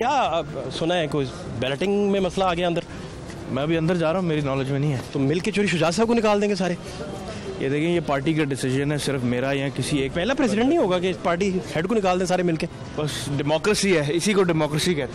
क्या अब सुना है कोई बैलेटिंग में मसला आ गया अंदर? मैं अभी अंदर जा रहा हूँ मेरी नॉलेज में नहीं है। तो मिल के चोरी शुजात साहब को निकाल देंगे सारे। ये देखें ये पार्टी का डिसीज़न है सिर्फ़ मेरा या किसी एक पहला प्रेसिडेंट नहीं होगा कि पार्टी हेड को निकाल दें सारे मिलके। बस डेमोक्रेसी है इसी को डेमोक्रेसी कहते हैं।